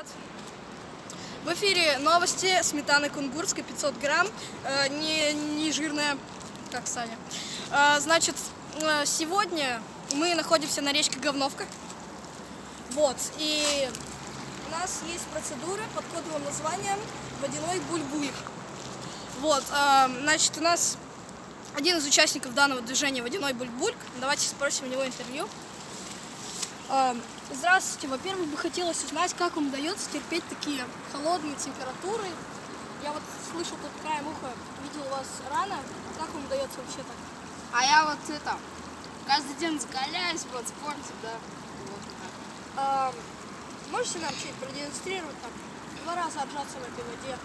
Привет. В эфире новости сметаны кунгурской 500 грамм, э, не, не жирная, как Саня. Э, значит, э, сегодня мы находимся на речке Говновка. Вот, и у нас есть процедура под кодовым названием водяной бульбуль. Вот, э, значит, у нас один из участников данного движения водяной бульбульк. Давайте спросим у него интервью. Э, Здравствуйте. Во-первых, бы хотелось узнать, как вам удается терпеть такие холодные температуры. Я вот слышал тут краем уха, видел вас рано. Как вам удается вообще так? А я вот это, каждый день закаляюсь в спорте, да. Вот так. А, можете нам чуть продемонстрировать там? Два раза отжаться в этой воде.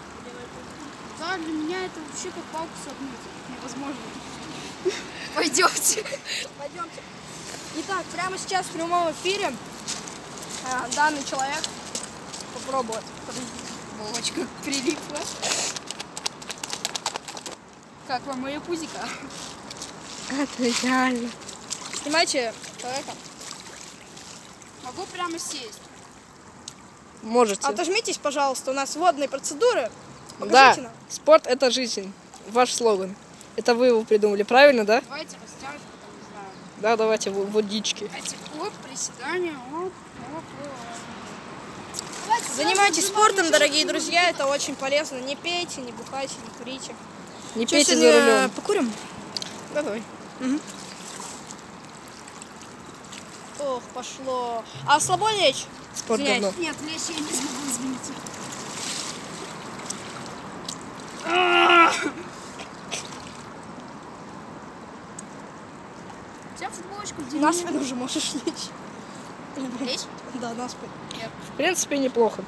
Да, для меня это вообще как палку согнуть. Невозможно. Пойдемте. Пойдемте. Итак, прямо сейчас в прямом эфире а, данный человек попробует. Булочка прилипла. Как вам моя пузика? Это идеально. Снимайте человека. Могу прямо сесть. Можете. Отожмитесь, пожалуйста, у нас водные процедуры. да, Покажите нам. спорт это жизнь. Ваш слоган. Это вы его придумали, правильно, да? Давайте растяжку, там, не знаю. Да, давайте водички. Оп, приседания, оп, оп, оп. Занимайтесь спортом, дорогие друзья, это очень полезно. Не пейте, не бухайте, не курите. Не Чё, пейте за рулем. Покурим? Давай. Ох, пошло. А слабо лечь? Спорт Извиняюсь. говно. Нет, лечь я не смогу, извините. Тебя футболочку На делали? спину уже можешь лечь. Лечь? Да, на спину. В принципе, неплохо.